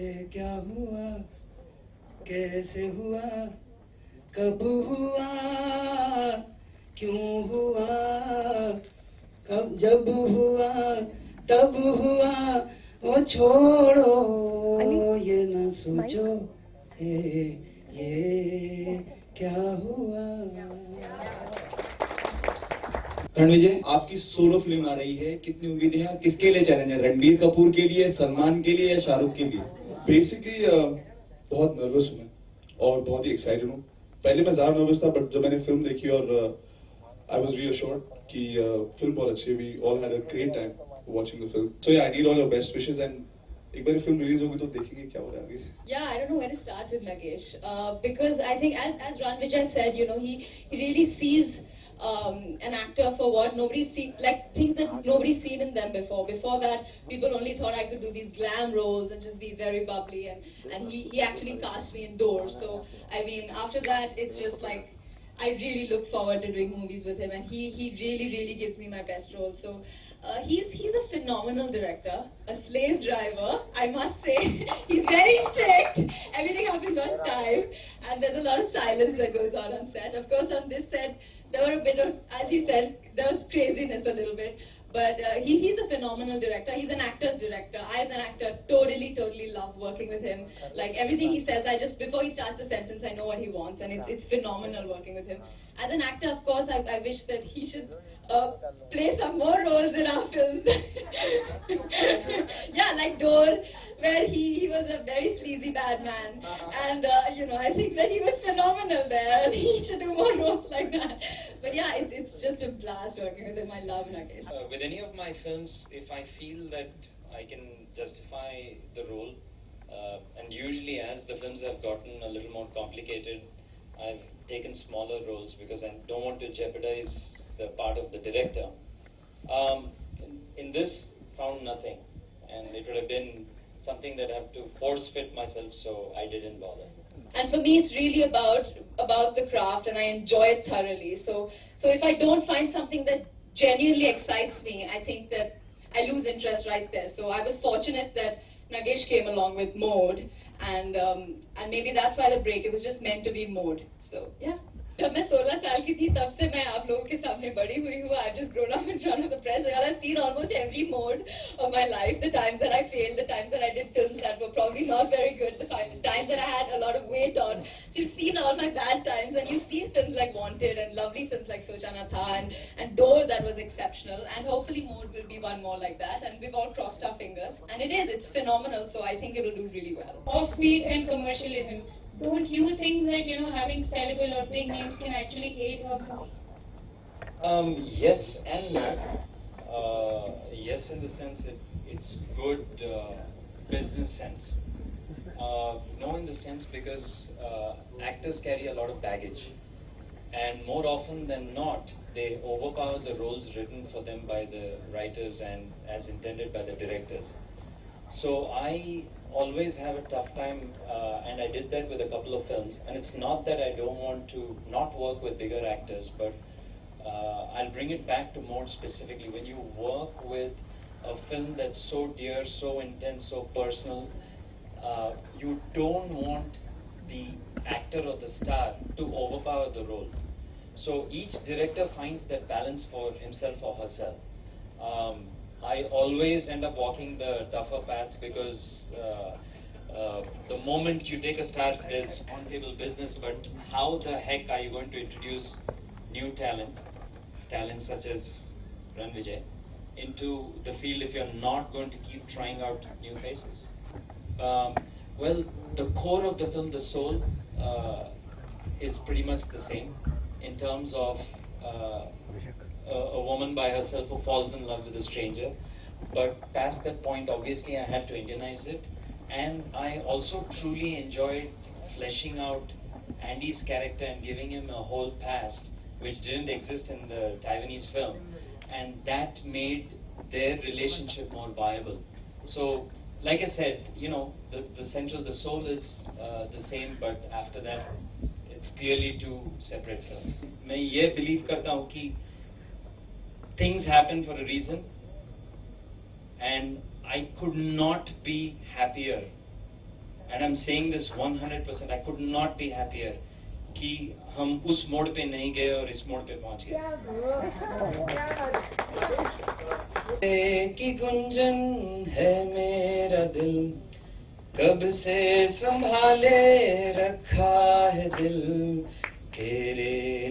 ये क्या हुआ? कैसे हुआ? कब हुआ? क्यों हुआ? कब जब हुआ? तब हुआ? वो छोड़ो ये ना सोचो ये ये क्या हुआ? रणविजय आपकी सोलो फ़िल्म आ रही है कितनी उम्मीदें हैं? किसके लिए चैलेंज है? रणबीर कपूर के लिए सलमान के लिए या शाहरुख के लिए? बेसिकली uh, बहुत नर्वस हूँ मैं और बहुत ही एक्साइटेड हूँ। पहले मैं ज़्यादा नर्वस था बट जब मैंने फ़िल्म देखी और आई वाज रीअश्योर्ड कि फ़िल्म बहुत अच्छी है we all had a great time watching the film so I need all your best wishes and एक बार फ़िल्म रिलीज़ होगी तो देखेंगे क्या हो रहा है don't know where to start with Nagesh uh, because I think, as as Ran Vijay said, you know, he he really sees um, an actor for what nobody's seen, like things that nobody's seen in them before. Before that, people only thought I could do these glam roles and just be very bubbly, and and he he actually cast me in doors. So I mean, after that, it's just like. I really look forward to doing movies with him, and he he really really gives me my best role. So uh, he's he's a phenomenal director, a slave driver, I must say. he's very strict. Everything happens on time, and there's a lot of silence that goes on on set. Of course, on this set, there were a bit of, as he said, there was craziness a little bit. But uh, he, he's a phenomenal director. He's an actor's director. I, as an actor, totally, totally love working with him. Like everything he says, I just before he starts the sentence, I know what he wants, and it's it's phenomenal working with him. As an actor, of course, I, I wish that he should uh, play some more roles in our films. yeah, like Dole, where he, he was a very sleazy bad man, and uh, you know I think that he was phenomenal there, and he should do more roles like that. But yeah, it's it's just a blast working with him. I love Nagesh. Uh, with any of my films, if I feel that I can justify the role, uh, and usually as the films have gotten a little more complicated, I've taken smaller roles because I don't want to jeopardize the part of the director. Um, in this, found nothing, and it would have been something that I have to force fit myself, so I didn't bother. and for me it's really about about the craft and i enjoy it thoroughly. So so if i don't find something that genuinely excites me i think that i lose interest right there. So i was fortunate that nagesh came along with Mod and um, and maybe that's why the break it was just meant to be Mod. So yeah जब मैं 16 साल की थी तब से मैं आप लोगों के सामने बड़ी हुई हूँ I've just grown up in front of the press and I've seen almost every mode of my life the times that I failed the times that I did films that were probably not very good the fi- times that I had a lot of weight on so you've seen all my bad times and you've seen films like Wanted and lovely films like Sochana Tha and, and Door that was exceptional and hopefully Mode will be one more like that and we've all crossed our fingers and it is it's phenomenal so I think it will do really well offbeat and commercialism. don't you think that you know having sellable or big names can actually aid a movie? Um, yes and no. Uh, yes, in the sense it, it's good uh, business sense. Uh, no, in the sense because uh, actors carry a lot of baggage, and more often than not, they overpower the roles written for them by the writers and as intended by the directors. So I always have a tough time, uh, and I did that with a couple of films. And it's not that I don't want to not work with bigger actors, but uh, I'll bring it back to more specifically. When you work with a film that's so dear, so intense, so personal, uh, you don't want the actor or the star to overpower the role. So each director finds that balance for himself or herself. Um, I always end up walking the tougher path because uh, uh, the moment you take a start, there's on-table business. But how the heck are you going to introduce new talent, talent such as Rannvijay, into the field if you're not going to keep trying out new faces? Um, well, the core of the film, the soul, uh, is pretty much the same in terms of uh, a, a woman by herself who falls in love with a stranger. But past that point, obviously, I had to Indianize it. And I also truly enjoyed fleshing out Andy's character and giving him a whole past, which didn't exist in the Taiwanese film. And that made their relationship more viable. So, like I said, you know, the, the central, the soul is uh, the same, but after that, it's clearly two separate films. मैं ये believe करता हूँ कि things happen for a reason and I could not be happier and I am saying this 100% I could not be happier कि हम उस मोड़ पे नहीं गए और इस मोड़ पे पहुंच गए की गुंजन है मेरा दिल कब से संभाले रखा है दिल तेरे लिए तेरे